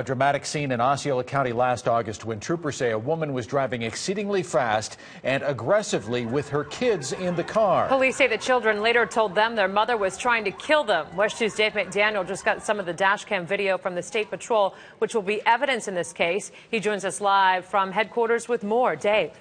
A dramatic scene in Osceola County last August when troopers say a woman was driving exceedingly fast and aggressively with her kids in the car. Police say the children later told them their mother was trying to kill them. WESH 2's Dave McDaniel just got some of the dashcam video from the State Patrol, which will be evidence in this case. He joins us live from headquarters with more. Dave.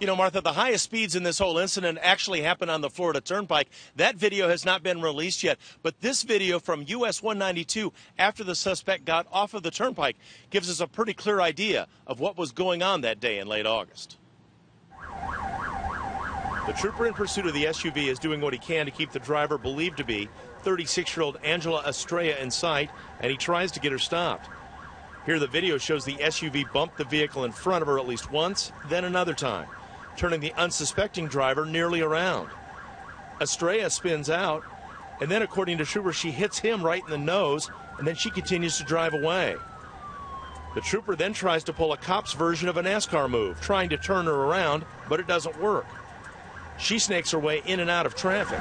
You know, Martha, the highest speeds in this whole incident actually happened on the Florida Turnpike. That video has not been released yet, but this video from US 192 after the suspect got off of the turnpike gives us a pretty clear idea of what was going on that day in late August. The trooper in pursuit of the SUV is doing what he can to keep the driver believed to be 36 year old Angela Estrella in sight, and he tries to get her stopped. Here, the video shows the SUV bumped the vehicle in front of her at least once, then another time turning the unsuspecting driver nearly around. Estrella spins out, and then, according to troopers, she hits him right in the nose, and then she continues to drive away. The trooper then tries to pull a cop's version of a NASCAR move, trying to turn her around, but it doesn't work. She snakes her way in and out of traffic.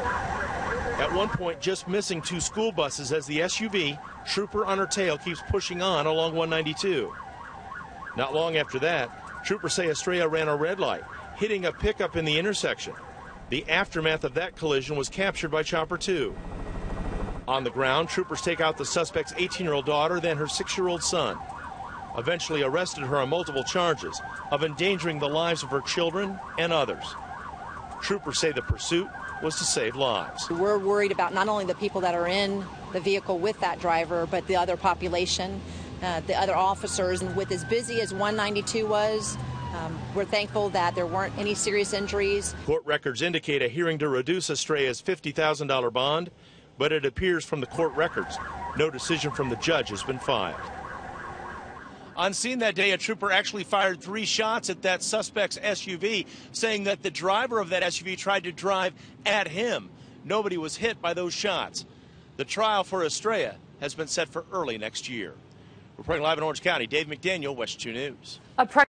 At one point, just missing two school buses as the SUV, trooper on her tail, keeps pushing on along 192. Not long after that, troopers say Estrella ran a red light hitting a pickup in the intersection. The aftermath of that collision was captured by Chopper 2. On the ground, troopers take out the suspect's 18 year old daughter, then her 6 year old son. Eventually arrested her on multiple charges of endangering the lives of her children and others. Troopers say the pursuit was to save lives. We're worried about not only the people that are in the vehicle with that driver, but the other population, uh, the other officers. And with as busy as 192 was, um, we're thankful that there weren't any serious injuries. Court records indicate a hearing to reduce Estrella's $50,000 bond, but it appears from the court records no decision from the judge has been filed. On scene that day, a trooper actually fired three shots at that suspect's SUV, saying that the driver of that SUV tried to drive at him. Nobody was hit by those shots. The trial for Estrella has been set for early next year. Reporting live in Orange County, Dave McDaniel, WESH 2 News.